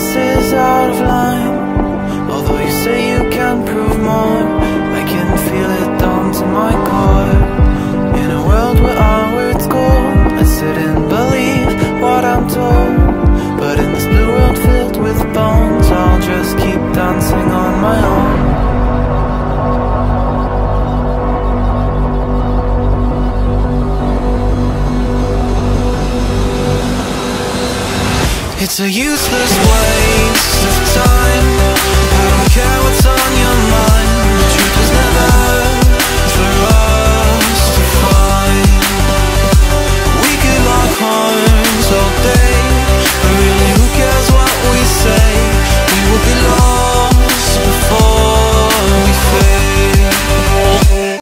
is out of line. Although you say you can prove more I can feel it down to my core. In a world where our words go I sit and believe what I'm told. But in this blue world filled with bones I'll just keep dancing on my own It's a useless waste.